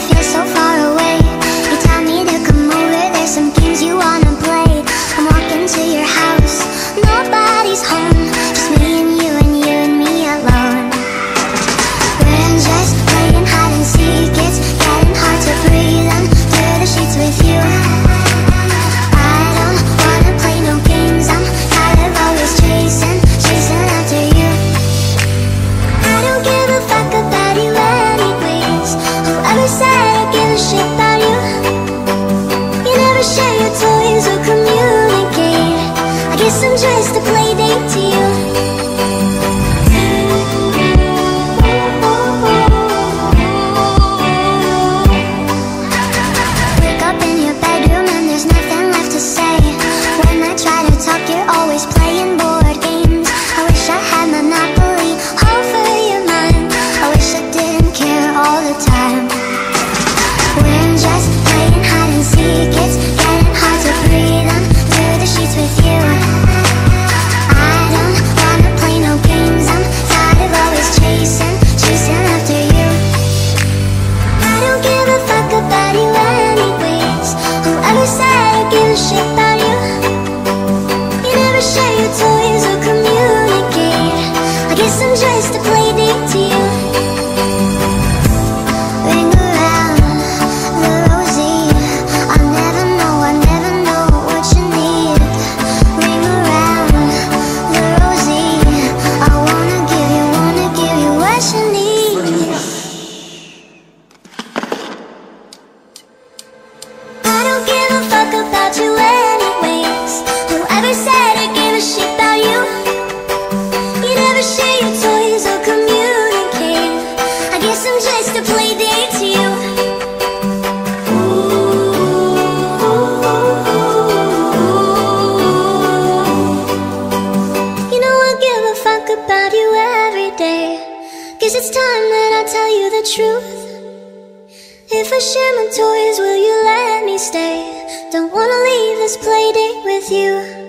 ciencias toys will communicate. I guess I'm just Belki ışıkta Cause it's time that I tell you the truth. If I share my toys, will you let me stay? Don't wanna leave this playdate with you.